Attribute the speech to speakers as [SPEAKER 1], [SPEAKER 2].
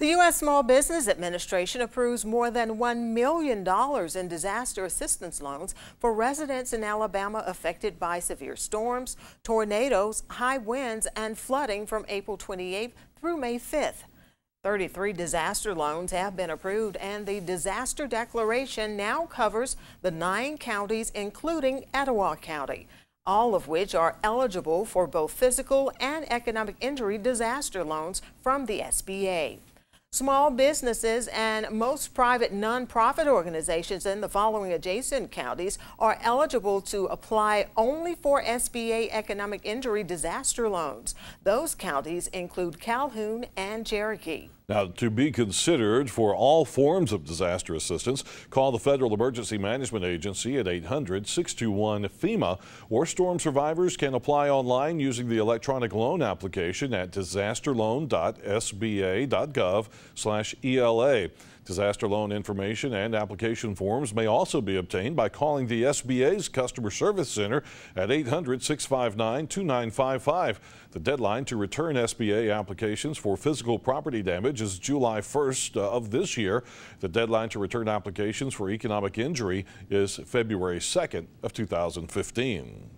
[SPEAKER 1] The U.S. Small Business Administration approves more than $1 million in disaster assistance loans for residents in Alabama affected by severe storms, tornadoes, high winds, and flooding from April 28th through May 5th. 33 disaster loans have been approved, and the disaster declaration now covers the nine counties, including Etowah County, all of which are eligible for both physical and economic injury disaster loans from the SBA. Small businesses and most private nonprofit organizations in the following adjacent counties are eligible to apply only for SBA economic injury disaster loans. Those counties include Calhoun and Cherokee.
[SPEAKER 2] Now, to be considered for all forms of disaster assistance, call the Federal Emergency Management Agency at 800 621 FEMA, or storm survivors can apply online using the electronic loan application at disasterloan.sba.gov/ELA. Disaster loan information and application forms may also be obtained by calling the SBA's Customer Service Center at 800 659 2955. The deadline to return SBA applications for physical property damage is July 1st uh, of this year. The deadline to return applications for economic injury is February 2nd of 2015.